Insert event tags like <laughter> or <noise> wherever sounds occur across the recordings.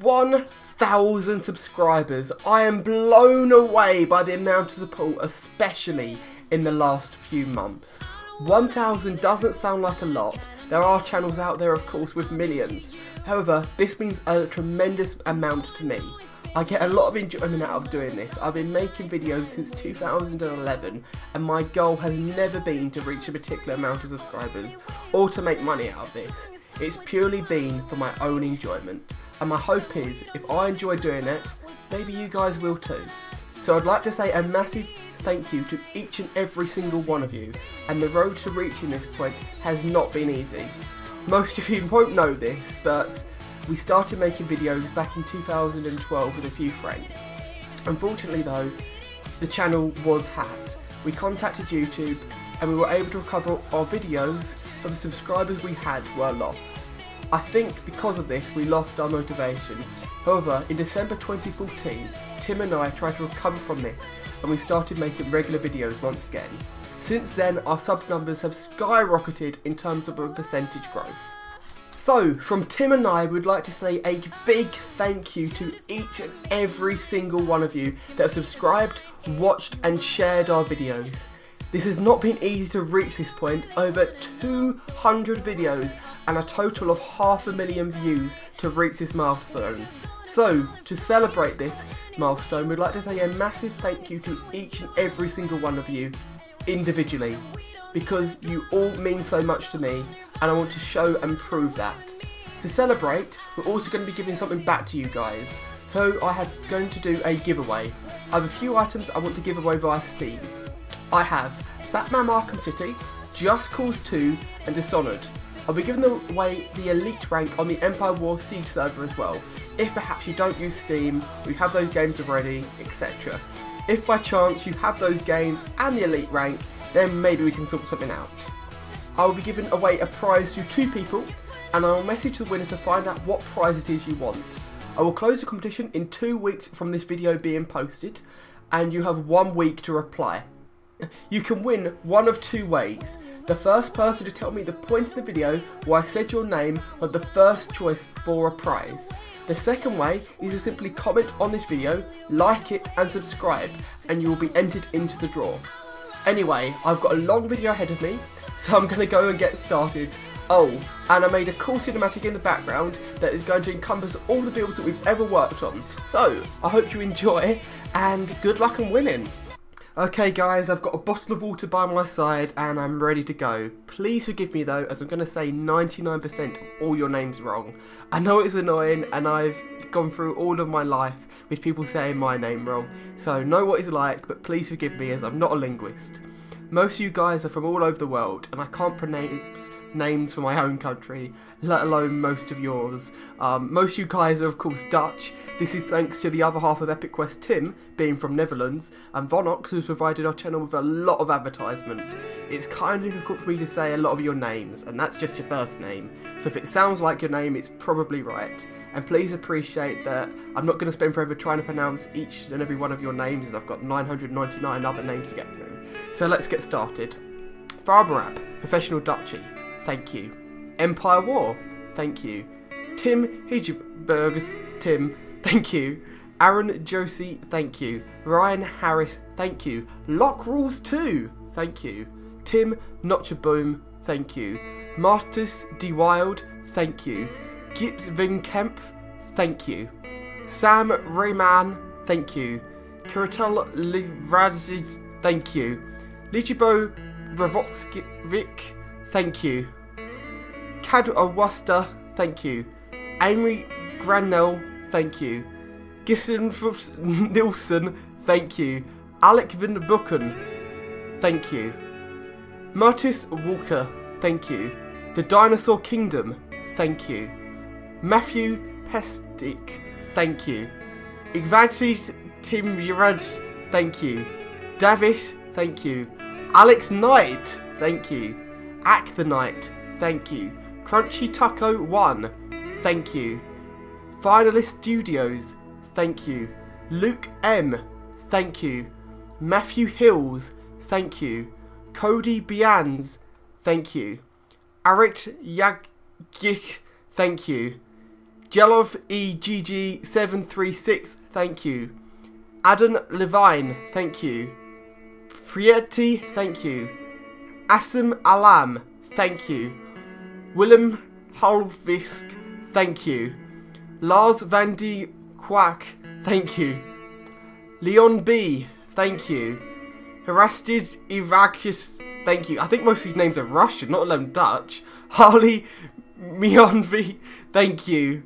1,000 subscribers. I am blown away by the amount of support, especially in the last few months. 1,000 doesn't sound like a lot. There are channels out there, of course, with millions. However, this means a tremendous amount to me. I get a lot of enjoyment out of doing this. I've been making videos since 2011 and my goal has never been to reach a particular amount of subscribers or to make money out of this. It's purely been for my own enjoyment and my hope is if I enjoy doing it, maybe you guys will too. So I'd like to say a massive thank you to each and every single one of you and the road to reaching this point has not been easy. Most of you <laughs> won't know this, but we started making videos back in 2012 with a few friends. Unfortunately though, the channel was hacked. We contacted YouTube and we were able to recover our videos, but the subscribers we had were lost. I think because of this we lost our motivation. However, in December 2014, Tim and I tried to recover from this and we started making regular videos once again. Since then, our sub numbers have skyrocketed in terms of a percentage growth. So, from Tim and I, we'd like to say a big thank you to each and every single one of you that have subscribed, watched and shared our videos. This has not been easy to reach this point, over 200 videos and a total of half a million views to reach this milestone. So, to celebrate this milestone, we'd like to say a massive thank you to each and every single one of you, individually, because you all mean so much to me and I want to show and prove that. To celebrate, we're also going to be giving something back to you guys. So I have going to do a giveaway. I have a few items I want to give away via Steam. I have Batman Arkham City, Just Cause 2 and Dishonored. I'll be giving away the elite rank on the Empire War Siege server as well, if perhaps you don't use Steam, we have those games already, etc. If by chance you have those games and the elite rank, then maybe we can sort something out. I will be giving away a prize to two people and I will message the winner to find out what prize it is you want. I will close the competition in two weeks from this video being posted and you have one week to reply. You can win one of two ways. The first person to tell me the point of the video where I said your name was the first choice for a prize. The second way is to simply comment on this video, like it and subscribe and you will be entered into the draw. Anyway, I've got a long video ahead of me so I'm going to go and get started. Oh, and I made a cool cinematic in the background that is going to encompass all the builds that we've ever worked on. So, I hope you enjoy, and good luck and winning. Okay guys, I've got a bottle of water by my side and I'm ready to go. Please forgive me though, as I'm going to say 99% of all your names wrong. I know it's annoying and I've gone through all of my life with people saying my name wrong, so know what it's like, but please forgive me as I'm not a linguist. Most of you guys are from all over the world, and I can't pronounce names for my own country, let alone most of yours. Um, most of you guys are of course Dutch. This is thanks to the other half of Epic Quest, Tim, being from Netherlands, and Vonox, who's provided our channel with a lot of advertisement. It's kind of difficult for me to say a lot of your names, and that's just your first name. So if it sounds like your name, it's probably right. And please appreciate that I'm not going to spend forever trying to pronounce each and every one of your names as I've got 999 other names to get through. So let's get started. Farbarap, Professional Duchy, thank you. Empire War, thank you. Tim Higebergs, Tim, thank you. Aaron Josie, thank you. Ryan Harris, thank you. Lock Rules 2, thank you. Tim Notchaboom, thank you. Martus D. Wild, thank you. Gibbs Kemp, thank you. Sam Rayman, thank you. Kiritel Lirazid, thank you. Lichibo Ravoksvik, thank you. Cad Awasta, thank you. Amy Granell, thank you. Gisson Nilsson, thank you. Alec Van Buchen, thank you. Martis Walker, thank you. The Dinosaur Kingdom, thank you. Matthew Pestic, thank you. Igvatis Timuraj, thank you. Davis, thank you. Alex Knight, thank you. Ack the Knight, thank you. Crunchy Taco 1, thank you. Finalist Studios, thank you. Luke M, thank you. Matthew Hills, thank you. Cody Bians, thank you. Arit Yagik, thank you. Jelov EGG736, thank you. Adam Levine, thank you. Prieti, thank you. Asim Alam, thank you. Willem Halvisk, thank you. Lars van die Quack, thank you. Leon B, thank you. Herastid Ivakis, thank you. I think most of these names are Russian, not alone Dutch. <laughs> Harley Mionvi, thank you.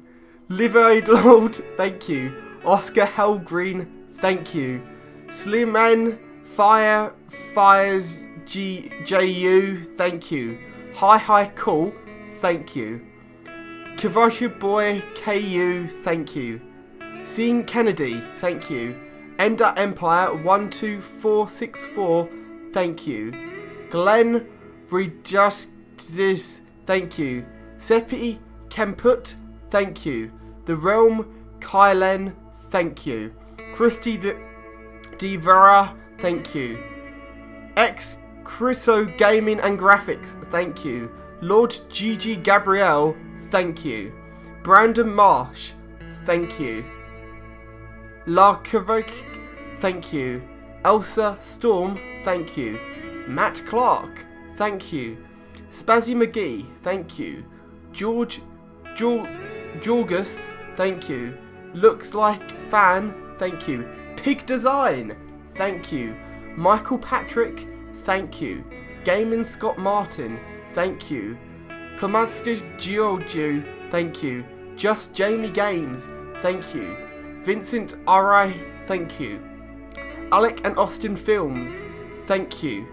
Livoid Lord, thank you. Oscar Hellgreen, thank you. Slimman Fire Fires G J U, thank you. Hi Hi Cool, thank you. Kavasha Boy KU, thank you. Seeing Kennedy, thank you. Ender Empire 12464, thank you. Glenn Rejustice, thank you. Seppi Kemput, thank you. The Realm Kylen, thank you. Christy Devera, thank you. X Chriso Gaming and Graphics, thank you. Lord Gigi Gabrielle, thank you. Brandon Marsh, thank you. Larkovic, thank you. Elsa Storm, thank you. Matt Clark, thank you. Spazzy McGee, thank you. George Jorgus, thank you. Looks like fan, thank you. Pig Design, thank you. Michael Patrick, thank you. Gaming Scott Martin, thank you. Komaska Giorgio, thank you. Just Jamie Games, thank you. Vincent R.I., thank you. Alec and Austin Films, thank you.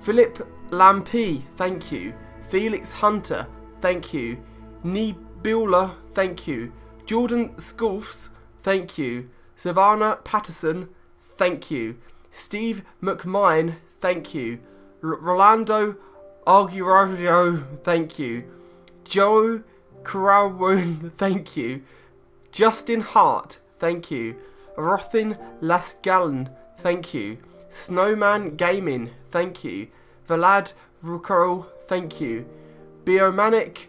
Philip Lampe, thank you. Felix Hunter, thank you. Nebula, thank you. Jordan Sculfs, thank you. Savannah Patterson, thank you. Steve McMine, thank you. R Rolando Arguradio, thank you. Joe Carawon, thank you. Justin Hart, thank you. Rothin Lasgallen, thank you. Snowman Gaming, thank you. Vlad Ruckel, thank you. Biomanic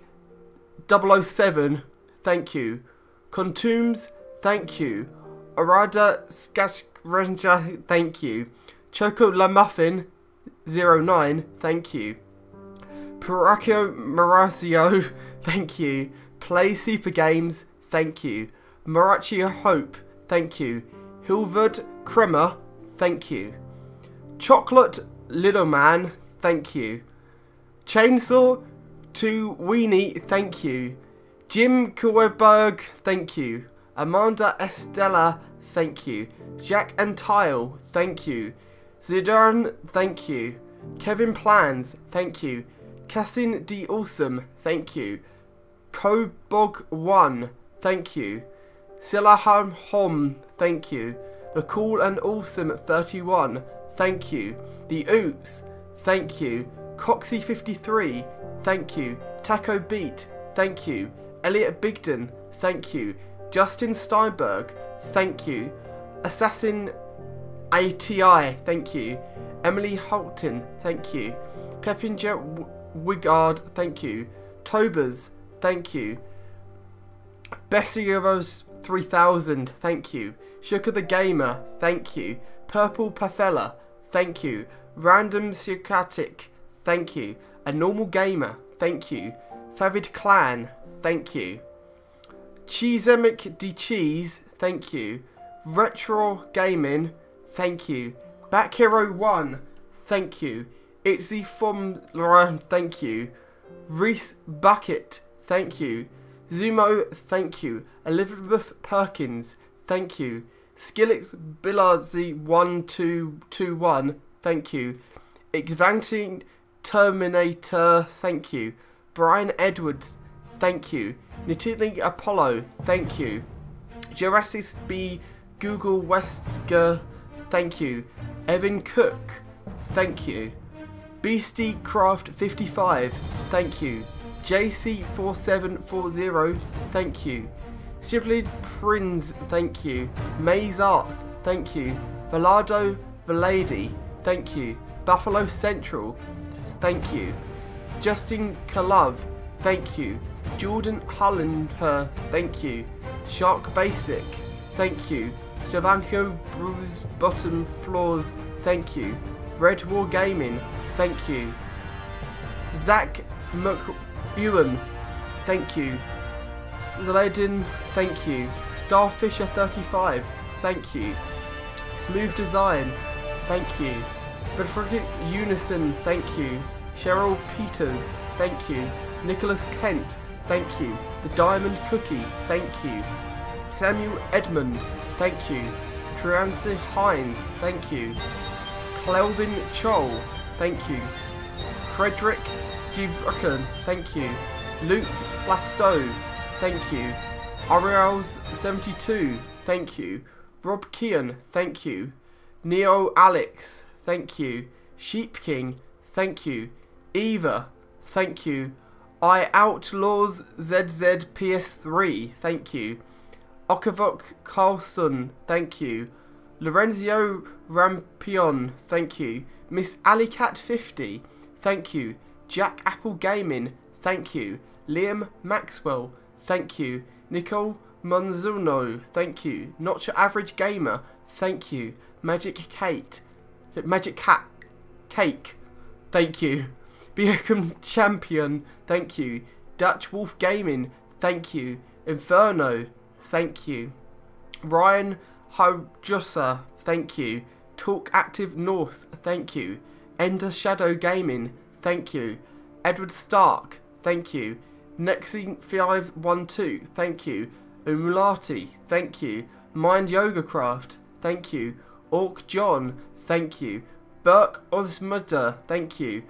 007, thank you. Contooms, thank you. Arada Skashrenja, thank you. Choco La Muffin 09, thank you. Paracchio Marazio, thank you. Play Super Games, thank you. Marachia Hope, thank you. Hilvard Kremer, thank you. Chocolate Little Man, thank you. Chainsaw to Weenie, thank you. Jim Kuwerberg, thank you. Amanda Estella, thank you. Jack and Tile, thank you. Zidane, thank you. Kevin Plans, thank you. Cassin D. Awesome, thank you. Kobog1, thank you. Silaham Hom, thank you. The Cool and Awesome 31, thank you. The Oops, thank you. Coxie53, thank you. Taco Beat, thank you. Elliot Bigden, thank you. Justin Steinberg, thank you. Assassin ATI, thank you. Emily Holton, thank you. Peppinger Wigard, thank you. Tobers, thank you. Bessie Euros 3000, thank you. Shooker the Gamer, thank you. Purple Pafella, thank you. Random Psychotic, thank you. A Normal Gamer, thank you. Favid Clan, thank you. Cheesemic D Cheese, thank you. Retro Gaming, thank you. Back Hero 1, thank you. Itzy from Lauren, thank you. Reese Bucket, thank you. Zumo, thank you. Elizabeth Perkins, thank you. Skillix Billardsy 1221, thank you. Exvanting Terminator, thank you. Brian Edwards, thank you. Nitili Apollo, thank you. Jurassic B Google Wesker, thank you. Evan Cook, thank you. BeastieCraft55, thank you. JC4740, thank you. Siblid Prinz, thank you. Maze Arts, thank you. Velado Velady, thank you. Buffalo Central, thank you. Justin Kalov, thank you. Jordan Hullender, thank you. Shark Basic, thank you. Slavanko Bruise Bottom Floors, thank you. Red War Gaming, thank you. Zach McEwen, thank you. Sledin, thank you. Starfisher35, thank you. Smooth Design, thank you. Bedford Unison, thank you. Cheryl Peters, thank you. Nicholas Kent, thank you. The Diamond Cookie, thank you. Samuel Edmund, thank you. Trancy Hines, thank you. Clelvin Choll, thank you. Frederick Givrucken, thank you. Luke Blastow, thank you. Ariels72, thank you. Rob Kean, thank you. Neo Alex, thank you. Sheep King, thank you. Eva, thank you. I Outlaws ZZ PS3, thank you. Okavok Carlson, thank you. Lorenzo Rampion, thank you. Miss Alleycat50, thank you. Jack Apple Gaming, thank you. Liam Maxwell, thank you. Nicole Monzuno, thank you. Not your average gamer, thank you. Magic Kate, Magic Cat, Cake, thank you. Beckham Champion, thank you. Dutch Wolf Gaming, thank you. Inferno, thank you. Ryan Hojosa, thank you. Talk Active North, thank you. Ender Shadow Gaming, thank you. Edward Stark, thank you. Nexi512, thank you. Umlati, thank you. Mind Yoga Craft, thank you. Orc John, thank you. Burke Osmudder, thank you.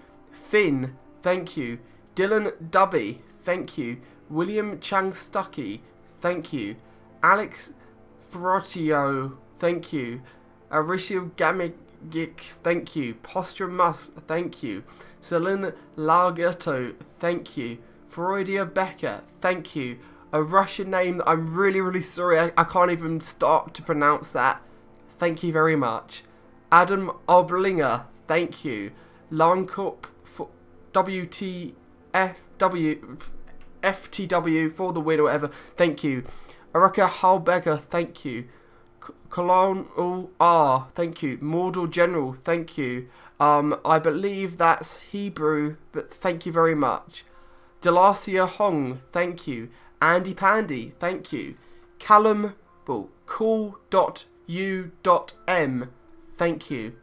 Finn, thank you. Dylan Dubby, thank you. William Chang Stucky, thank you. Alex Ferrotio, thank you. Arisio Gamigic, thank you. Posture Mus, thank you. Celine Largato, thank you. Freudia Becker, thank you. A Russian name that I'm really, really sorry, I, I can't even start to pronounce that. Thank you very much. Adam Oblinger, thank you. Lankup WTFW FTW for the win or whatever. Thank you. Araka Halbegger, thank you. Colonel R, thank you. Mordor General, thank you. Um, I believe that's Hebrew, but thank you very much. Delacia Hong, thank you. Andy Pandy, thank you. Callum, well, cool.u.m, thank you.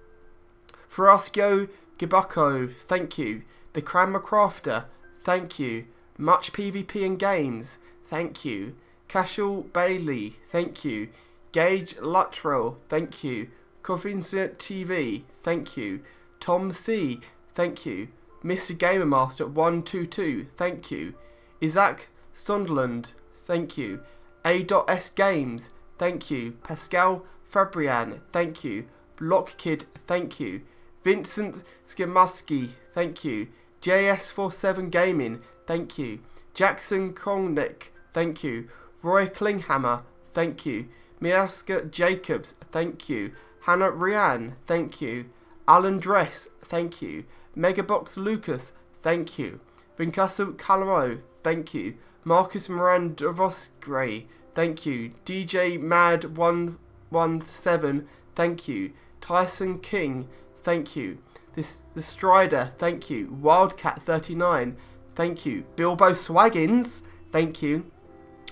Frasco Gibako, thank you. The Cranmer Crafter, thank you. Much PvP and Games, thank you. Casual Bailey, thank you. Gage Luttrell, thank you. Convincent TV, thank you. Tom C, thank you. Mr. Gamer Master 122, thank you. Isaac Sunderland, thank you. A.S Games, thank you. Pascal Fabrian, thank you. Block Kid, thank you. Vincent Skimaski, thank you. JS47 Gaming, thank you. Jackson Kongnick, thank you. Roy Klinghammer, thank you. Miaska Jacobs, thank you. Hannah Rian, thank you. Alan Dress, thank you. Megabox Lucas, thank you. Vincasso Calamo, thank you. Marcus Mirandavosgray, thank you. DJ Mad117, thank you. Tyson King, thank you. This the Strider, thank you. Wildcat39, thank you. Bilbo Swaggins, thank you.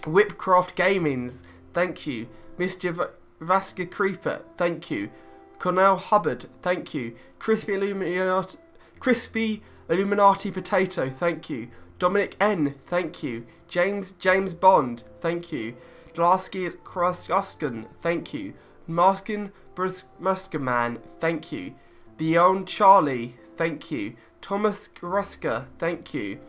Whipcraft Gamings, thank you. Mr. Vasca Creeper, thank you. Cornell Hubbard, thank you. Crispy Illuminati, Crispy Illuminati Potato, thank you. Dominic N, thank you. James James Bond, thank you. Glasky Kraskuskin, thank you. Markin Muskerman, thank you. Beyond Charlie, thank you. Thomas Ruska, thank you.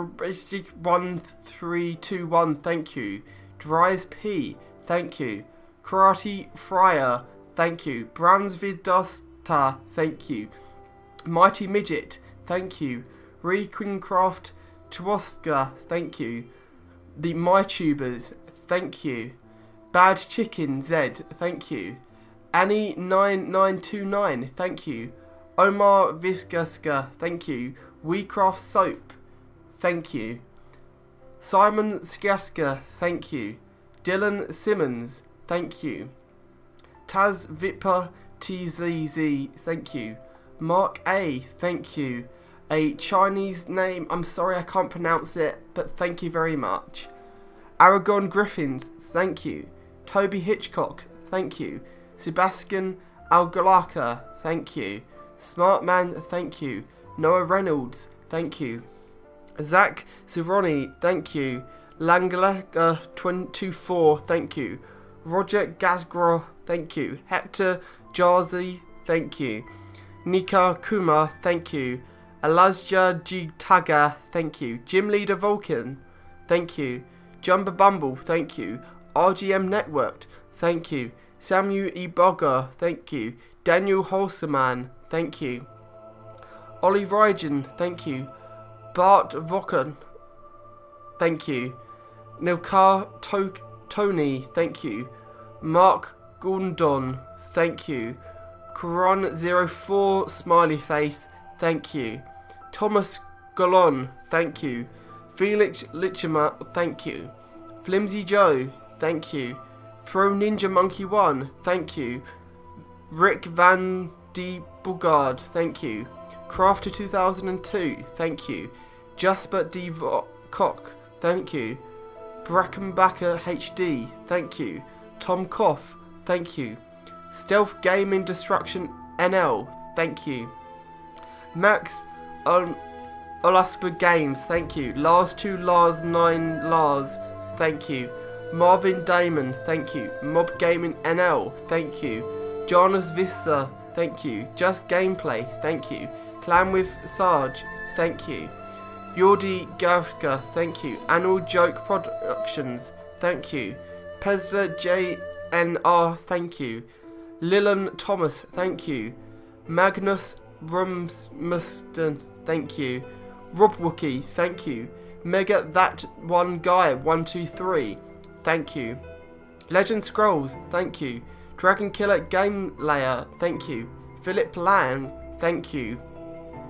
Basic 1321, thank you. Dries P, thank you. Karate Fryer, thank you. Bransvidusta, thank you. Mighty Midget, thank you. Requincraft Chwaska, thank you. The MyTubers, thank you. Bad Chicken Z, thank you. Annie9929, thank you. Omar Visgaska, thank you. WeCraft Soap, thank you. Simon Skiaska, thank you. Dylan Simmons, thank you. Taz Vipa TZZ, thank you. Mark A, thank you. A Chinese name, I'm sorry I can't pronounce it, but thank you very much. Aragon Griffins, thank you. Toby Hitchcock, thank you. Sebastian Algalaka, thank you. Smartman, thank you. Noah Reynolds, thank you. Zach Zironi, thank you. Langalaga224, thank you. Roger Gasgro, thank you. Hector Jarzi, thank you. Nika Kuma, thank you. Alazja Jitaga, thank you. Gym Leader Vulcan, thank you. Jumba Bumble, thank you. RGM Networked, thank you. Samuel Iboga, thank you. Daniel Holseman, thank you. Ollie Rygen, thank you. Bart Vokan, thank you. Nilkar to Tony, thank you. Mark Gundon, thank you. Coron04 Smiley Face, thank you. Thomas Golon, thank you. Felix Lichema, thank you. Flimsy Joe, thank you. Pro Ninja Monkey 1, thank you. Rick Van D. Bugard, thank you. Crafter 2002, thank you. Jasper D. Cock, thank you. Brackenbacker HD, thank you. Tom Koff, thank you. Stealth Gaming Destruction NL, thank you. Max Ol Olaspa Games, thank you. Lars 2 Lars 9 Lars, thank you. Marvin Damon, thank you. Mob Gaming NL, thank you. Jonas Vista, thank you. Just Gameplay, thank you. Clan with Sarge, thank you. Yordi Gavka, thank you. Annual Joke Productions, thank you. Pezla JNR, thank you. Lillan Thomas, thank you. Magnus Rumsmuston, thank you. Rob Wookie, thank you. Mega That One Guy, 123, thank you. Legend Scrolls, thank you. Dragon Killer Game Layer, thank you. Philip Lang, thank you.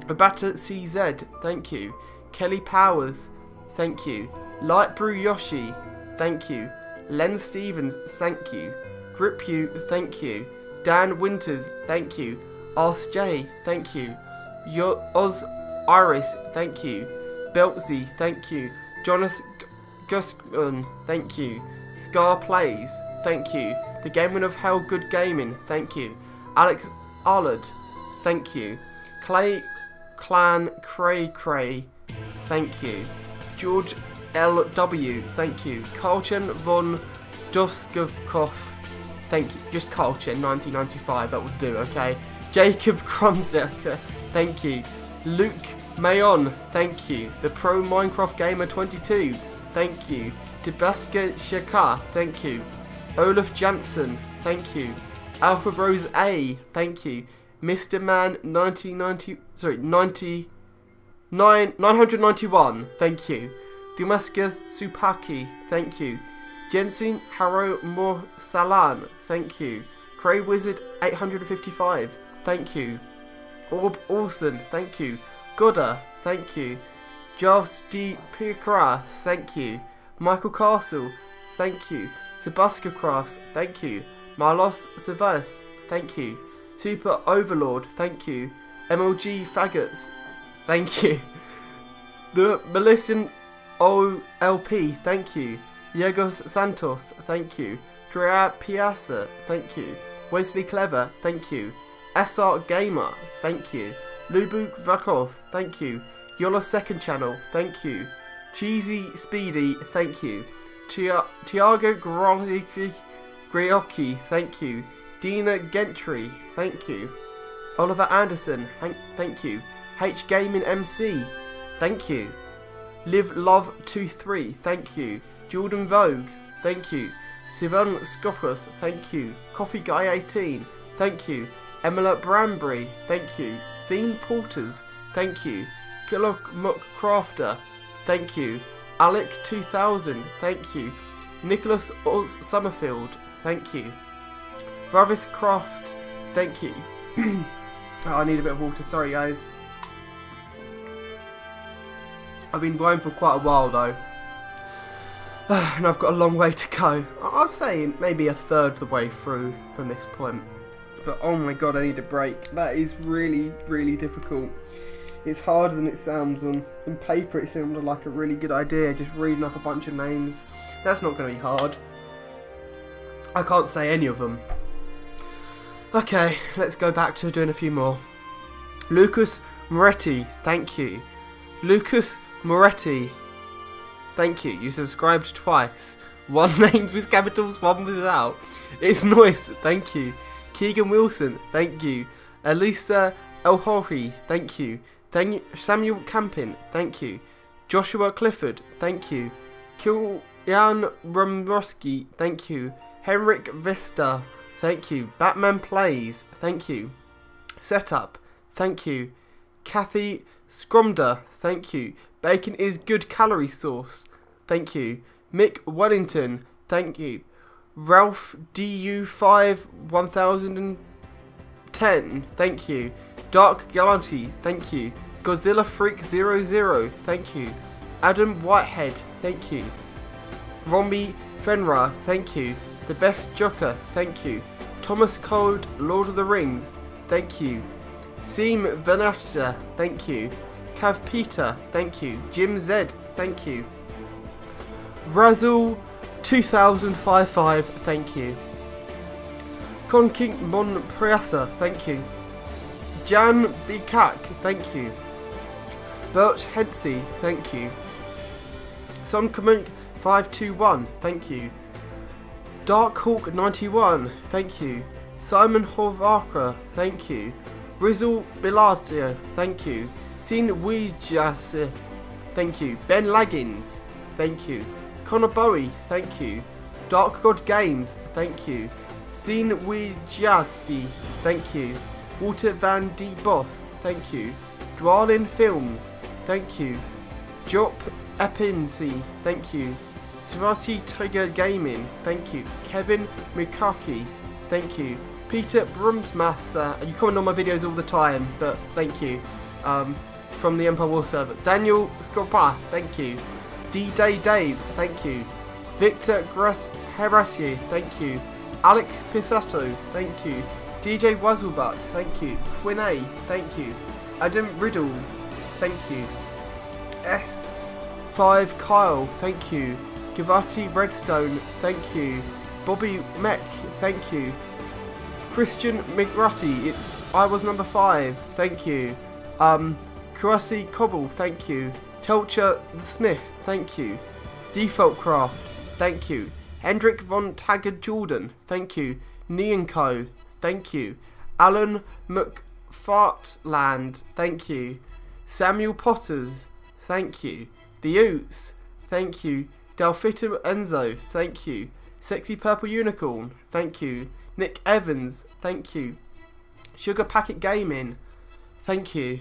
Abata CZ, thank you. Kelly Powers, thank you. Light Brew Yoshi, thank you. Len Stevens, thank you. Grip You, thank you. Dan Winters, thank you. Ask J, thank you. Yo Oz Iris, thank you. Beltsy, thank you. Jonas Gusman, thank you. Scar Plays, thank you. The Gaming of Hell Good Gaming, thank you. Alex Arlard, thank you. Clay Clan Cray Cray, thank you. George L.W., thank you. Carlchen von Doskakov, thank you. Just Carlchen, 1995, that would do, okay. Jacob <laughs> Krumzecker, thank you. Luke Mayon, thank you. The Pro Minecraft Gamer 22, thank you. Debaska Shaka, thank you. Olaf Jansen, thank you. Alpha Bros A, thank you. Mr. Man 1990, sorry, 90, 9, 991, thank you. Damascus Supaki, thank you. Jensen Harrow Morsalan, thank you. Cray Wizard 855, thank you. Orb Olsen, thank you. Goda, thank you. Jarvis D. Pirkra, thank you. Michael Castle, thank you. Sebastian Crafts, thank you. Marlos Severus, thank you. Super Overlord, thank you. MLG Faggots, thank you. The Melissan OLP, thank you. Yegos Santos, thank you. Drea Piazza, thank you. Wesley Clever, thank you. SR Gamer, thank you. Lubuk Vakov, thank you. Yola Second Channel, thank you. Cheesy Speedy, thank you. Tia Tiago Griocchi, thank you. Dina Gentry, thank you. Oliver Anderson, thank you. H Gaming MC, thank you. Live Love 23, thank you. Jordan Vogues, thank you. Sivan Scoffers, thank you. Coffee Guy 18, thank you. Emila Branbury, thank you. Theme Porters, thank you. Killer Muck Crafter, thank you. Alec 2000, thank you. Nicholas Summerfield, thank you. Ravis Croft, thank you. <clears throat> oh, I need a bit of water, sorry guys. I've been going for quite a while though. <sighs> and I've got a long way to go. I'd say maybe a third of the way through from this point. But oh my god, I need a break. That is really, really difficult. It's harder than it sounds. Um, on, on paper, it sounded like a really good idea, just reading off a bunch of names. That's not going to be hard. I can't say any of them. Okay, let's go back to doing a few more. Lucas Moretti, thank you. Lucas Moretti, thank you. You subscribed twice. <laughs> One named with capitals, one without. It's nice, thank you. Keegan Wilson, thank you. Elisa Elhori, thank you. Thank you. Samuel Campin, thank you. Joshua Clifford, thank you. Kilian Romrosky, thank you. Henrik Vista, Thank you. Batman Plays. Thank you. Setup. Thank you. Kathy Scromder. Thank you. Bacon is good calorie source. Thank you. Mick Wellington. Thank you. Ralph DU5 1010. Thank you. Dark Galaxy. Thank you. Godzilla Freak 00. Thank you. Adam Whitehead. Thank you. Romy Fenra. Thank you. The Best Joker. Thank you. Thomas Code, Lord of the Rings, thank you. Seam Vanessa, thank you. Cav Peter, thank you. Jim Z, thank you. Razzle 2055, thank you. Conking Mon Priasa, thank you. Jan Bikak, thank you. Birch Headsey, thank you. Somcommink 521, thank you. Darkhawk91, thank you. Simon Hovakra, thank you. Rizzle Bilatio, thank you. Sin Weejas, thank you. Ben Laggins, thank you. Connor Bowie, thank you. Dark God Games, thank you. Sin Weejasti, thank you. Walter Van D. Boss, thank you. Dwalin Films, thank you. Jop Epinsi, thank you. Svati Tiger Gaming, thank you. Kevin Mikaki, thank you. Peter Brumsmaster, you comment on my videos all the time, but thank you. Um, from the Empire War server. Daniel Scopa, thank you. D-Day Daves, thank you. Victor Gras Herasier, thank you. Alec Pisato, thank you. DJ Wuzzlebutt, thank you. Quinn A, thank you. Adam Riddles, thank you. S5 Kyle, thank you. Gavati Redstone, thank you. Bobby Meck, thank you. Christian McRusty, it's I was number five, thank you. Um, Kurasi Cobble, thank you. Telcher the Smith, thank you. Default Craft, thank you. Hendrik von Taggart Jordan, thank you. Neon Co, thank you. Alan McFartland, thank you. Samuel Potters, thank you. The Oots, thank you. Delphito Enzo, thank you. Sexy Purple Unicorn, thank you. Nick Evans, thank you. Sugar Packet Gaming, thank you.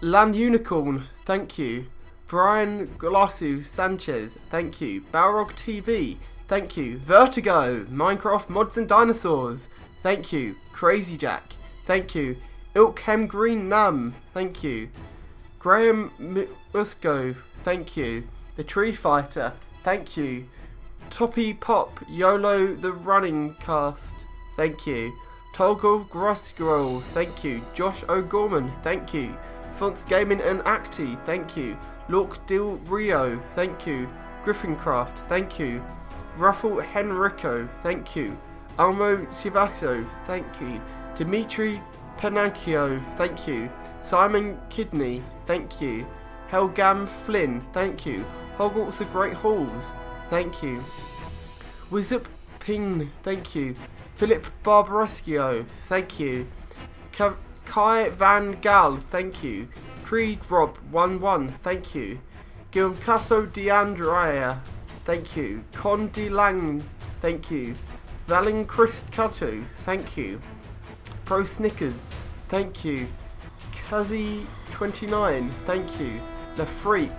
Land Unicorn, thank you. Brian Golasu Sanchez, thank you. Balrog TV, thank you. Vertigo, Minecraft Mods and Dinosaurs, thank you. Crazy Jack, thank you. Ilkhem Green Nam, thank you. Graham Musco, thank you. The Tree Fighter, thank you. Toppy Pop, YOLO the Running Cast, thank you. Toggle Grosgrol, thank you. Josh O'Gorman, thank you. Fonts Gaming and Acti, thank you. Lork Del Rio, thank you. Griffincraft, thank you. Ruffle Henrico, thank you. Almo Civato, thank you. Dimitri Penacchio, thank you. Simon Kidney, thank you. Helgam Flynn, thank you. Hogwarts of Great Halls, thank you. Wizup Ping, thank you. Philip Barbarescio, thank you. Kai Van Gaal, thank you. Creed Rob 11, thank you. Gilcaso D'Andrea, thank you. Con De Lang, thank you. Valin Christ thank you. Pro Snickers, thank you. Cuzzy29, thank you. The Freak,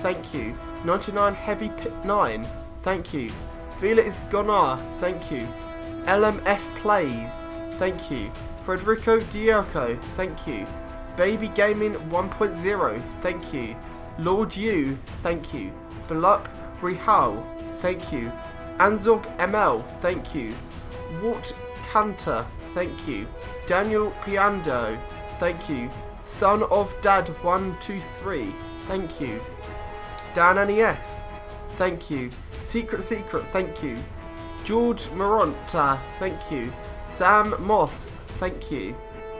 thank you. 99 Heavy Pit 9, thank you. Felix Gonar, thank you. LMF Plays, thank you. Frederico Diaco, thank you. Baby Gaming 1.0, thank you. Lord U, thank you. Belup Rihal, thank you. Anzog ML, thank you. Walt Cantor, thank you. Daniel Piando, thank you. Son of Dad 123, thank you. Dan NES, thank you. Secret Secret, thank you. George Maronta, thank you. Sam Moss, thank you.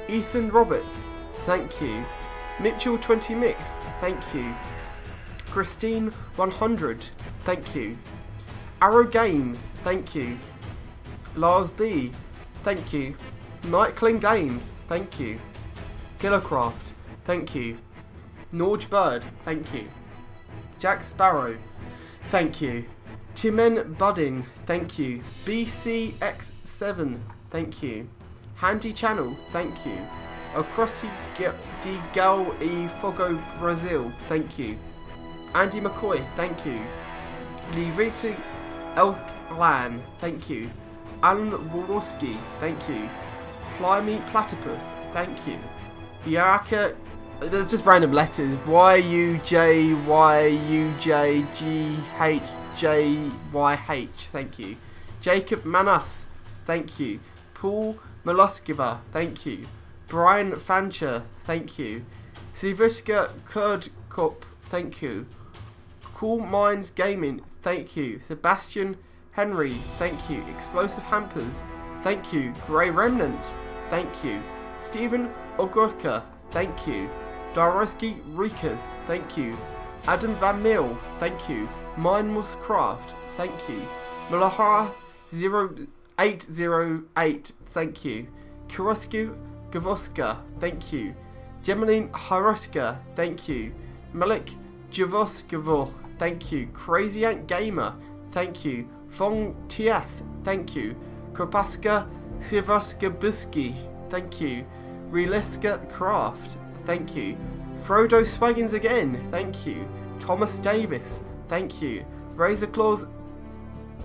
Ethan Roberts, thank you. Mitchell 20 Mix, thank you. Christine 100, thank you. Arrow Games, thank you. Lars B, thank you. Nightcling Games, thank you. Killercraft, thank you. Norge Bird, thank you. Jack Sparrow, thank you. Timen Budding, thank you. BCX7, thank you. Handy Channel, thank you. Across de Gal e Fogo Brazil, thank you. Andy McCoy, thank you. Livriti Elklan, thank you. Alan Woroski, thank you. Plimy Platypus, thank you. Yaraka, there's just random letters. Y U J Y U J G H J Y H, thank you. Jacob Manus, thank you. Paul Moloskiva, thank you. Brian Fancher, thank you. Siviska Kurdkop, thank you. Cool Minds Gaming, thank you. Sebastian Henry, thank you. Explosive Hampers, thank you. Grey Remnant, thank you. Stephen Ogurka, thank you. Daroski Rikas, thank you. Adam Van Mill, thank you. Mindless Craft, thank you. Malahara 0808, thank you. Kurosku Gavoska, thank you. Gemeline Haroska, thank you. Malik Javoskavo, thank you. Crazy Ant Gamer, thank you. Fong TF, thank you. Kropaska Sivaskabuski, thank you. Realiska Craft, thank you. Frodo Swaggins again, thank you. Thomas Davis, thank you. Razor Claws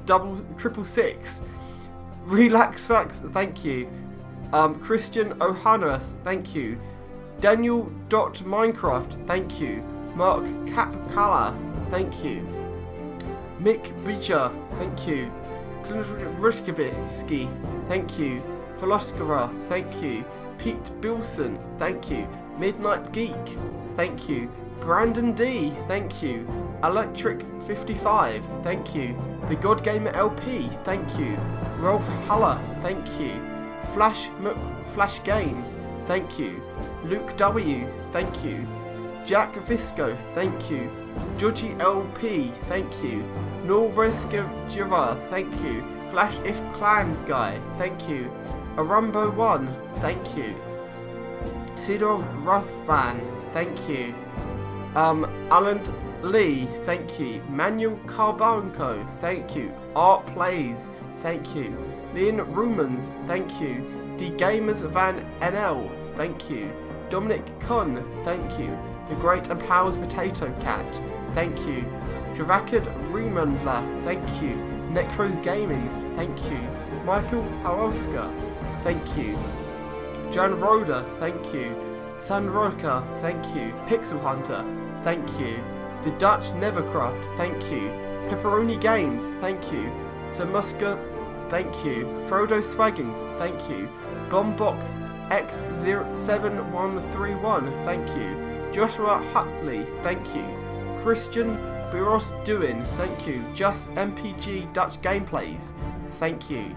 double triple six. Relax Facts, thank you. Um, Christian O'Hannes, thank you. Daniel Dot Minecraft, thank you. Mark Capcala, thank you. Mick Beecher, thank you. Ruskowski, thank you. Philoskara, thank you. Pete Bilson, thank you. Midnight Geek, thank you. Brandon D, thank you. Electric 55, thank you. The God Gamer LP, thank you. Rolf Haller, thank you. Flash M Flash Games, thank you. Luke W, thank you. Jack Visco, thank you. Georgie LP, thank you. Norveska Java, thank you. Flash If Clans Guy, thank you. Arumbo 1, thank you. Cedar Ruffan, thank you. Um, Alan Lee, thank you. Manuel Carbonco, thank you. Art Plays, thank you. Leon Rumans, thank you. D Gamers Van NL, thank you. Dominic Kun, thank you. The Great and Powers Potato Cat, thank you. Dravakad Remundler, thank you. Necros Gaming, thank you. Michael Hawelska, thank you. John Roda, thank you. Sandroka, thank you. Pixel Hunter, thank you. The Dutch Nevercraft, thank you. Pepperoni Games, thank you. Sir Musker, thank you. Frodo Swaggins, thank you. Bombbox X7131, thank you. Joshua Huxley, thank you. Christian Biros Duin, thank you. Just MPG Dutch Gameplays, thank you.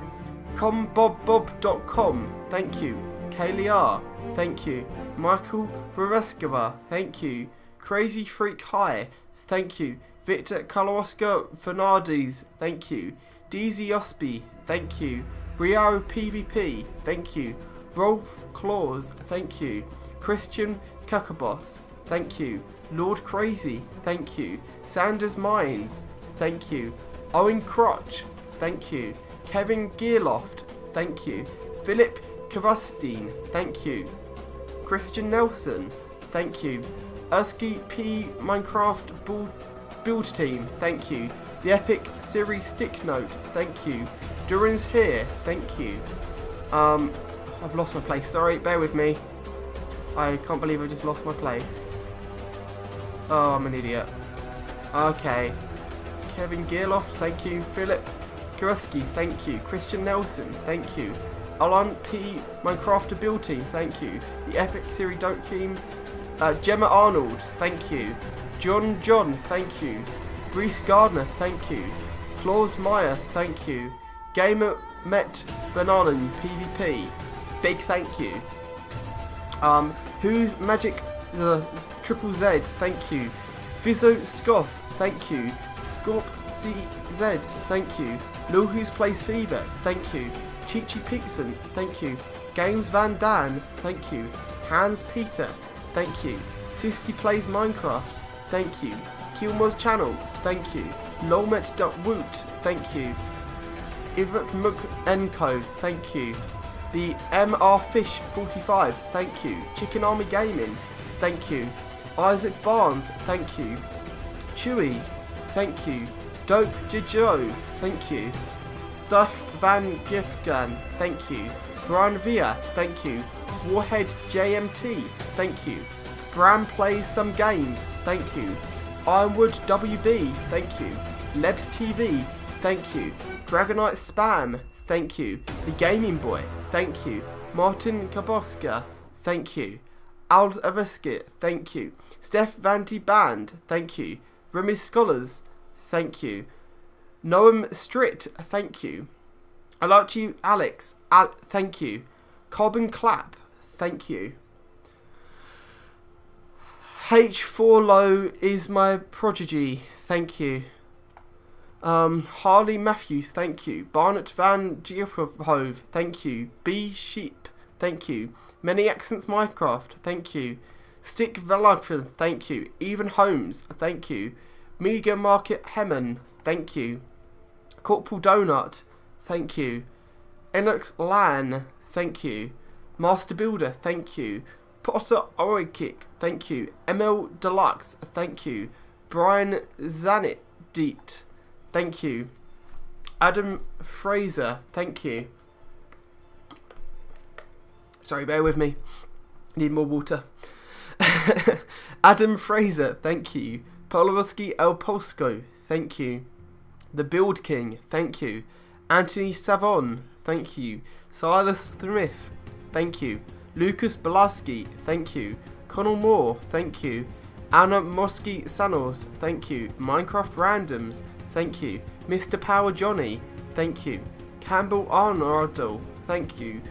Combobbob.com, thank you. Kaylee R, thank you. Michael Vereskova, thank you. Crazy Freak High, thank you. Victor Kaloska Fernandez, thank you. DZ Osby, thank you. Rio PvP, thank you. Rolf Claus, thank you. Christian Kakabos, thank you. Lord Crazy, thank you. Sanders Mines, thank you. Owen Crotch, thank you. Kevin Gearloft, thank you. Philip Kavastine, thank you. Christian Nelson, thank you. Erski P Minecraft Build, build Team, thank you. The Epic Series Stick Note, thank you. Durin's here, thank you. Um, I've lost my place, sorry, bear with me. I can't believe I just lost my place. Oh, I'm an idiot. Okay. Kevin Gearloft, thank you. Philip Kureski, thank you. Christian Nelson, thank you. Alan P. Minecrafter Build Team, thank you. The Epic Siri Dope Team, uh, Gemma Arnold, thank you. John John, thank you. Reese Gardner, thank you. Claus Meyer, thank you. Gamer Met Bananan PvP, big thank you. Um, Who's Magic the Triple Z, thank you. Vizzo Scoff, thank you. Scorp CZ, thank you. Lil Who's Plays Fever, thank you. Chichi Pixon, thank you. Games Van Dan, thank you. Hans Peter, thank you. Sisty Plays Minecraft, thank you. Kilmore Channel, thank you. Lolmet.woot, thank you. Ivert Muk Enco, thank you. The MR Fish 45, thank you. Chicken Army Gaming, thank you. Isaac Barnes, thank you. Chewy, thank you. Dope Jijo, thank you. Stuff Van Gifgan, thank you. Brian Villa, thank you. Warhead JMT, thank you. Bram plays some games, thank you. Ironwood WB, thank you. Lebs TV, thank you. Dragonite Spam, thank you. The Gaming Boy, thank you. Martin Kaboska, thank you. Ald Avaskit, thank you. Steph Vanty Band, thank you. Remy Scholars, thank you. Noam Stritt, thank you. I like you, Alex, Al thank you. Cobbin Clap, thank you. H4 Low is my prodigy, thank you. Um, Harley Matthew, thank you. Barnett Van Geerhove, thank you. B Sheep, thank you. Many Accents Minecraft, thank you. Stick Velagfin, thank you. Even Holmes, thank you. Mega Market Hemon, thank you. Corporal Donut, thank you. Enox Lan, thank you. Master Builder, thank you. Potter Kick, thank you. ML Deluxe, thank you. Brian Zanit Deet, thank you. Adam Fraser, thank you. Sorry, bear with me. Need more water. <laughs> Adam Fraser, thank you. Polovoski El Polsko, thank you. The Build King, thank you. Anthony Savon, thank you. Silas Smith, thank you. Lucas Belaski, thank you. Connell Moore, thank you. Anna Moski Sanos, thank you. Minecraft Randoms, thank you. Mr. Power Johnny, thank you. Campbell Arnold, thank you.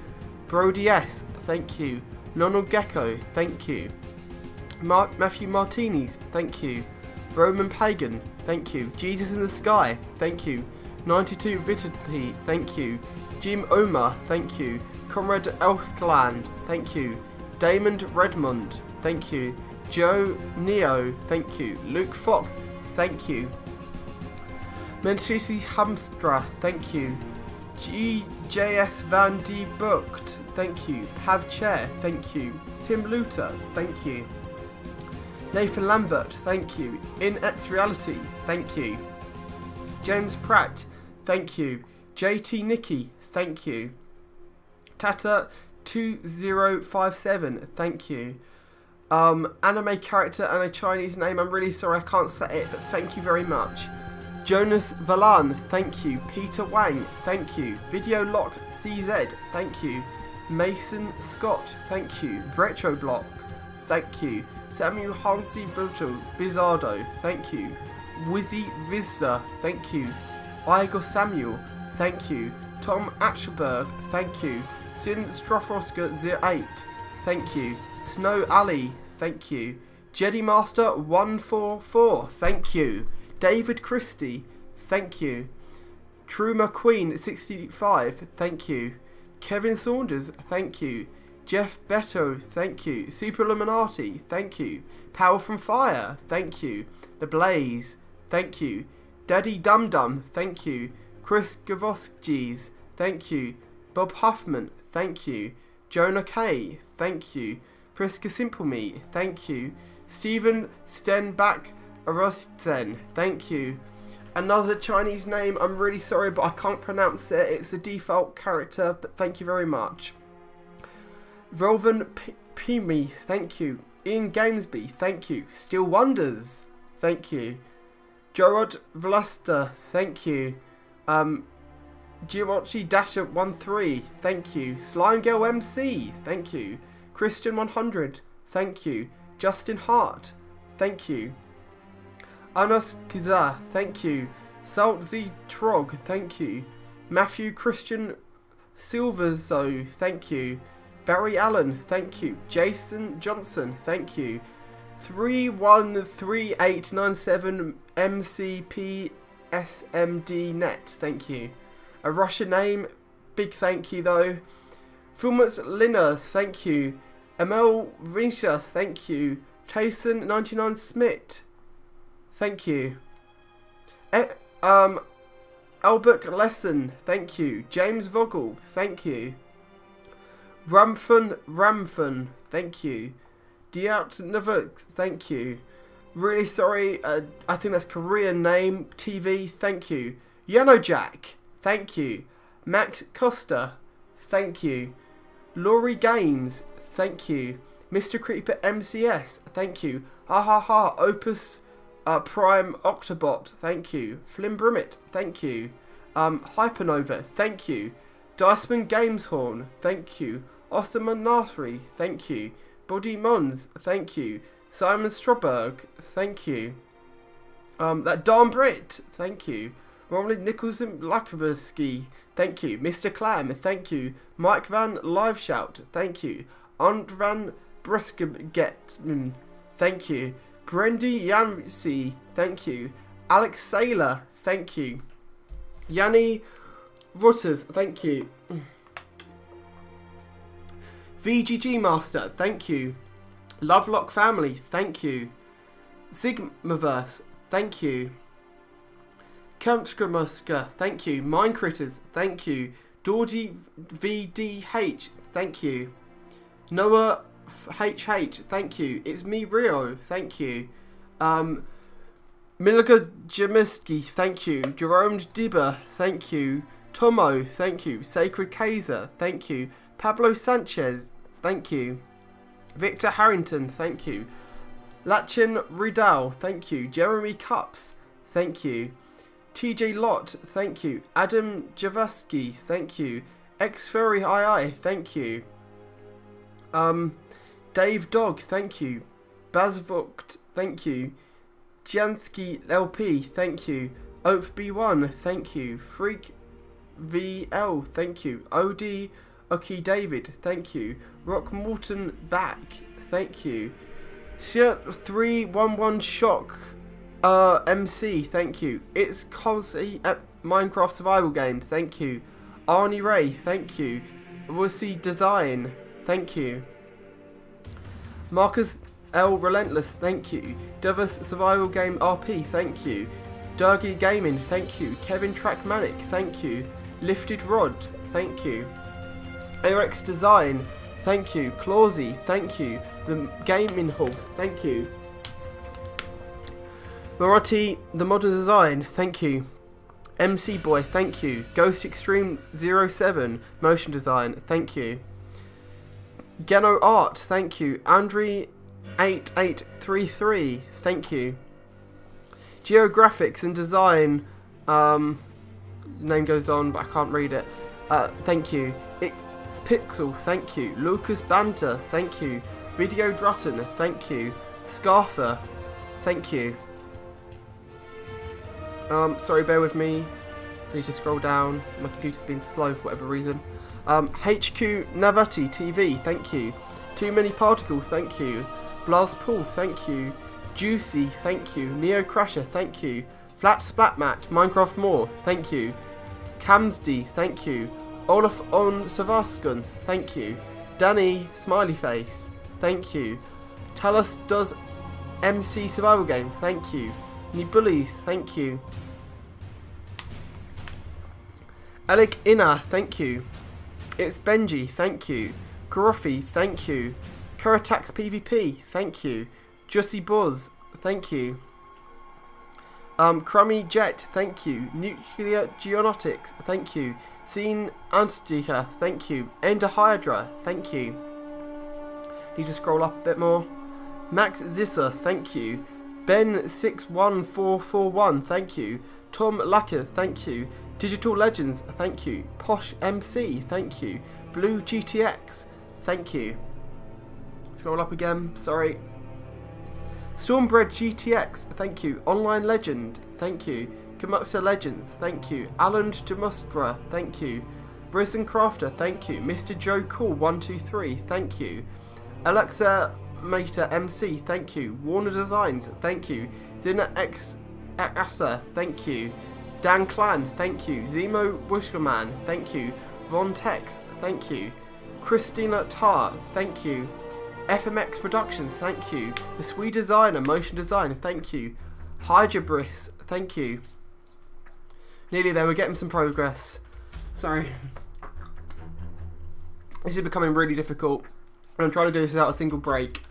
Brody S, thank you. Donald Gecko, thank you. Mar Matthew Martinez, thank you. Roman Pagan, thank you. Jesus in the Sky, thank you. 92 Vitity, thank you. Jim Omar, thank you. Comrade Elkland, thank you. Damon Redmond, thank you. Joe Neo, thank you. Luke Fox, thank you. Mentisi Hamstra, thank you. GJS Van D Booked, thank you. Have Chair, thank you. Tim Luter, thank you. Nathan Lambert, thank you. In X Reality, thank you. James Pratt, thank you. JT Nicky, thank you. Tata 2057, thank you. Um, anime character and a Chinese name, I'm really sorry I can't say it, but thank you very much. Jonas Valan, thank you. Peter Wang, thank you. Video Lock CZ, thank you. Mason Scott, thank you. Retroblock, thank you. Samuel Hansi Brutal, Bizardo, thank you. Wizzy Vizza, thank you. Igor Samuel, thank you. Tom Axelberg, thank you. Sin Strofroska 08, thank you. Snow Alley, thank you. Jedi Master 144, thank you. David Christie, thank you. True McQueen 65, thank you. Kevin Saunders, thank you. Jeff Beto, thank you. Super Illuminati, thank you. Power from Fire, thank you. The Blaze, thank you. Daddy Dum Dum, thank you. Chris Gavoskis, thank you. Bob Huffman, thank you. Jonah Kay, thank you. Priska Simple Me, thank you. Stephen Stenbach Arosten, thank you. Another Chinese name, I'm really sorry but I can't pronounce it. It's a default character, but thank you very much. Rolvan Pimi, thank you. Ian Gamesby, thank you. Still Wonders, thank you. Gerard Vlasta, thank you. Um, Geometry Dasher 13, thank you. Slime Girl MC, thank you. Christian 100, thank you. Justin Hart, thank you. Anas Kiza, thank you. Salt Z Trog, thank you. Matthew Christian Silverzo, thank you. Barry Allen, thank you. Jason Johnson, thank you. 313897 MCP SMD net, thank you. A Russian name, big thank you though. Fulmus Lina, thank you. Emil Rinsha, thank you. Tyson99 Smith, thank you. E um, Albert Lesson, thank you. James Vogel, thank you. Ramfun Ramfun, thank you. Diat Navuk, thank you. Really sorry, uh, I think that's Korean name, TV, thank you. Yano Jack, thank you. Max Costa, thank you. Laurie Games, thank you. Mr. Creeper MCS, thank you. Ha ha ha, Opus uh, Prime Octobot, thank you. Flynn Brimmett, thank you. Um, Hypernova, thank you. Diceman Gameshorn, thank you. Osman Nasri, thank you. Body Mons, thank you. Simon Stroberg, thank you. Um, that Don Britt, thank you. Roland Nicholson Lakaberski, thank you. Mr. Clam, thank you. Mike Van Live Shout, thank you. Ant Van Bruskeget, mm, thank you. Brendy Yancey, thank you. Alex Saylor, thank you. Yanni Rutters, thank you. VGG Master, thank you. Lovelock Family, thank you. Sigmaverse, thank you. Kempskramuska, thank you. Mind Critters, thank you. Dorji VDH, thank you. Noah HH, thank you. It's me, Rio, thank you. Um, Milika Jamiski, thank you. Jerome Dibber, thank you. Tomo, thank you. Sacred Kaiser, thank you. Pablo Sanchez, thank you. Victor Harrington, thank you. Lachin Ridal, thank you. Jeremy Cups, thank you. TJ Lott, thank you. Adam Javaski, thank you. X Furry II, thank you. Um, Dave Dog, thank you. Bazvokt, thank you. Jansky LP, thank you. Ope B1, thank you. Freak VL, thank you. OD Oki David, thank you. Rock Morton back, thank you. Shirt 311 Shock uh, MC, thank you. It's Cozy at Minecraft Survival Game, thank you. Arnie Ray, thank you. Wussy Design, thank you. Marcus L Relentless, thank you. Devas Survival Game RP, thank you. Durgy Gaming, thank you. Kevin Trackmanic, thank you. Lifted Rod, thank you. Arex Design, thank you. Clausy, thank you. The Gaming Hall, thank you. Marathi, The Modern Design, thank you. MC Boy, thank you. Ghost Extreme 07, Motion Design, thank you. Geno Art, thank you. Andre 8833, thank you. Geographics and Design, um, name goes on, but I can't read it. Uh, thank you. It's Pixel, thank you. Lucas Banter, thank you. Video Drutton, thank you. Scarfer, thank you. Um, sorry, bear with me. I need to scroll down. My computer's been slow for whatever reason. Um, HQ Navati TV, thank you. Too Many Particle, thank you. Blast Pool, thank you. Juicy, thank you. Neo Crasher, thank you. Flat Splatmat, Minecraft More, thank you. Camsdy, thank you. Olaf on Savasgun, thank you. Danny, Smiley Face, thank you. Talus does MC Survival Game, thank you. Nibullies, thank you. Alec Inna, thank you. It's Benji, thank you. Gruffy, thank you. Kuratax PvP, thank you. Jussie Buzz, thank you. Um, Crummy Jet, thank you. Nuclear Geonotics, thank you. Scene Antarctica, thank you. Ender Hydra, thank you. Need to scroll up a bit more. Max Zissa, thank you. Ben61441, thank you. Tom Lacker, thank you. Digital Legends, thank you. Posh MC, thank you. Blue GTX, thank you. Scroll up again, sorry. Stormbred GTX, thank you. Online Legend, thank you. Kamutsa Legends, thank you. Alan Demustra, thank you. Risen Crafter, thank you. Mr. Joe Cool, 123, thank you. Alexa Mater MC, thank you. Warner Designs, thank you. Dinner X Asa, thank you. Dan Clan, thank you. Zemo Bushman, thank you. Von Tex, thank you. Christina Tar, thank you. FMX Production, thank you. The Swede Designer, Motion Design, thank you. Hydrobris, thank you. Nearly there, we're getting some progress. Sorry. This is becoming really difficult. I'm trying to do this without a single break.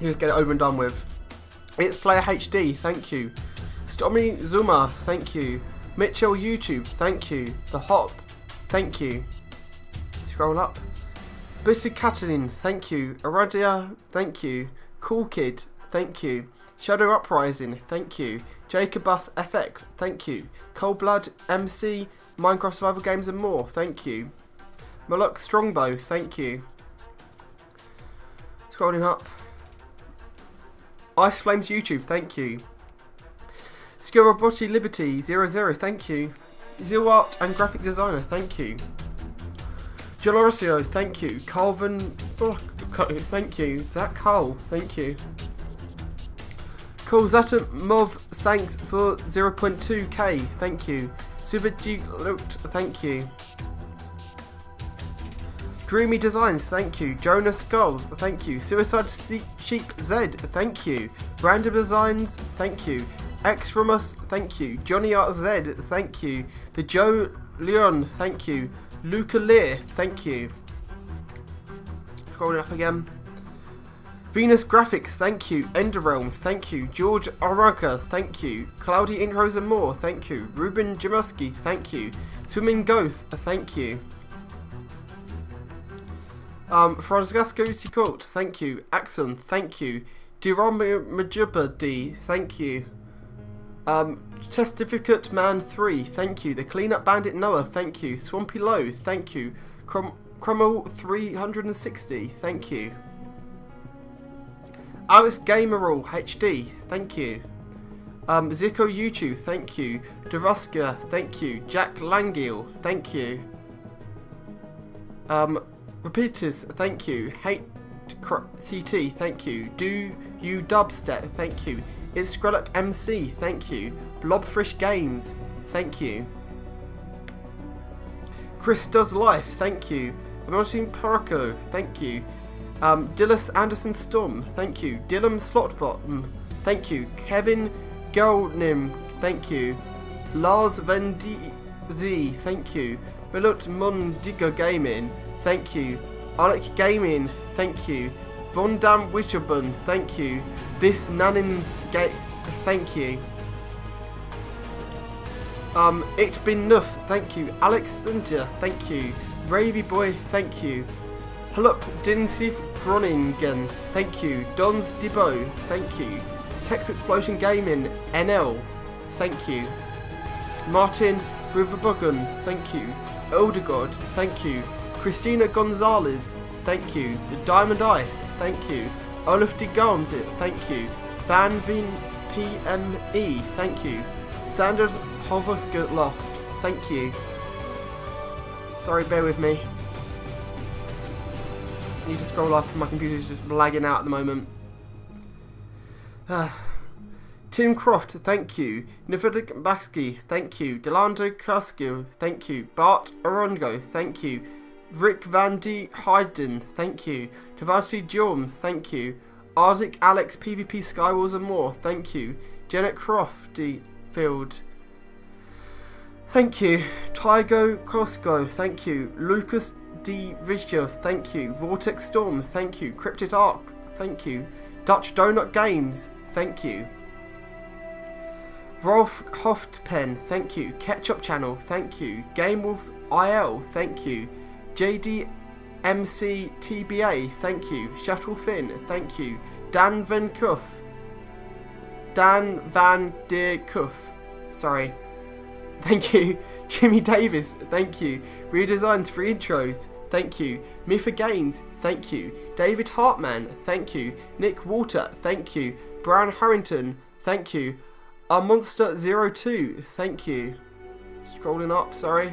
You just get it over and done with. It's Player HD, thank you. Stomy Zuma, thank you. Mitchell YouTube, thank you. The Hop, thank you. Scroll up. Busy Catalin, thank you. Aradia, thank you. Cool Kid, thank you. Shadow Uprising, thank you. Jacobus FX, thank you. Cold Blood MC, Minecraft Survival Games and more, thank you. Maluk Strongbow, thank you. Scrolling up. Ice Flames YouTube, thank you. Skill Robotti Liberty 00, thank you. Zero Art and Graphic Designer, thank you. Jolorcio, thank you. Calvin, oh, thank you. That Carl, thank you. Cool, Zata Mov, thanks for 0.2k, thank you. Super looked, thank you. Dreamy Designs, thank you. Jonas Skulls, thank you. Suicide Sheep Z, thank you. Random Designs, thank you. X from us, thank you. Johnny Art Z, thank you. The Joe Leon, thank you. Luca Lear, thank you. Scrolling up again. Venus Graphics, thank you. Enderrealm, thank you. George Araka, thank you. Cloudy Intros and more, thank you. Ruben Jamuski, thank you. Swimming Ghost, thank you. Um, Francisco Sicot, thank you. Axon, thank you. Dirama D, thank you. Um, Testificate Man 3, thank you. The Cleanup Bandit Noah, thank you. Swampy Low, thank you. Crum Crummel 360, thank you. Alice Gamerall HD, thank you. Um, Zico YouTube, thank you. Deruska, thank you. Jack Langiel, thank you. Um, Repeaters, thank you. Hate CT, thank you. Do you dubstep, thank you. It's Skrullock MC, thank you. Blobfish Games, thank you. Chris Does Life, thank you. Martin Paraco, thank you. Um, Dillis Anderson Storm, thank you. Dylan Slotbottom, thank you. Kevin Gelnim, thank you. Lars Vendi Z, thank you. Belut Mundigo Gaming, thank you. Alec Gaming, thank you. Von Dam Witcherbun, thank you. This Nannins Gate, thank you. Um, It's Been Nuff, thank you. Alex thank you. Ravy Boy, thank you. Halup Dinsif Groningen, thank you. Dons Debo, thank you. Text Explosion Gaming, NL, thank you. Martin Riverbuggen, thank you. Eldegod, thank you. Christina Gonzalez, thank you. The Diamond Ice, thank you. Olaf de Garms, thank you. Van Veen PME, thank you. Sanders Hovoska Loft, thank you. Sorry, bear with me. I need to scroll up, my computer's just lagging out at the moment. Ah. Tim Croft, thank you. Nifidik Baski, thank you. Delando Kuskill, thank you. Bart Arongo, thank you. Rick Van D. Hayden, thank you. Tavati Jorm, thank you. Arctic Alex PvP Skywars and more, thank you. Janet Crofty Field, thank you. Tygo Costco, thank you. Lucas D. Vischer, thank you. Vortex Storm, thank you. Cryptid Arc, thank you. Dutch Donut Games, thank you. Rolf Hoftpen, thank you. Ketchup Channel, thank you. Game Wolf IL, thank you. JDMC TBA, thank you. Shuttle Finn, thank you. Dan Van Cuff, Dan Van Der Kuff. Sorry. <laughs> Thank you. Jimmy Davis. Thank you. Redesigned for intros. Thank you. Mifa Gaines. Thank you. David Hartman. Thank you. Nick Walter. Thank you. Brian Harrington. Thank you. Our Monster 02. Thank you. Scrolling up. Sorry.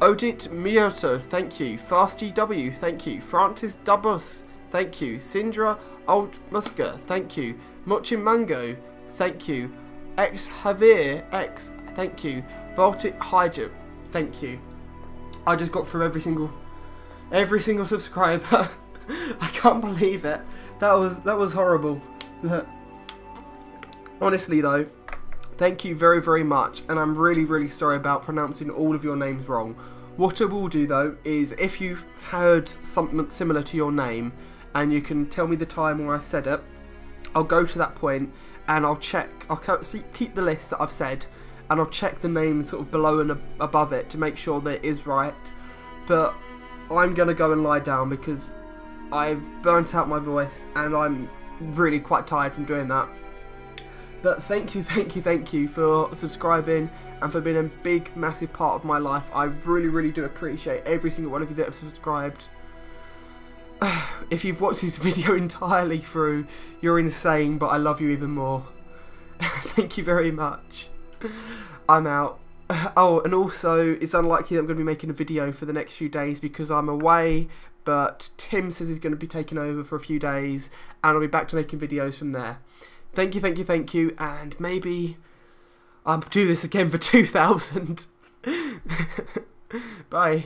Odit Miyoto, thank you. Fasty W, thank you. Francis Dubus, thank you. Sindra Old Musker, thank you. Mochin Mango, thank you. X Javier X, thank you. Voltic Hydra, thank you. I just got through every single every single subscriber. <laughs> I can't believe it. That was that was horrible. <laughs> Honestly though, Thank you very, very much, and I'm really, really sorry about pronouncing all of your names wrong. What I will do though is if you've heard something similar to your name and you can tell me the time where I said it, I'll go to that point and I'll check, I'll keep the list that I've said and I'll check the names sort of below and above it to make sure that it is right. But I'm going to go and lie down because I've burnt out my voice and I'm really quite tired from doing that. But thank you, <laughs> thank you, thank you for subscribing and for being a big, massive part of my life. I really, really do appreciate every single one of you that have subscribed. <sighs> if you've watched this <laughs> video entirely through, you're insane, but I love you even more. <laughs> thank you very much. I'm out. <sighs> Oh, and also, it's unlikely that I'm going to be making a video for the next few days because I'm away, but Tim says he's going to be taking over for a few days, and I'll be back to making videos from there. Thank you, thank you, thank you, and maybe I'll do this again for <laughs> 2000. <laughs> Bye.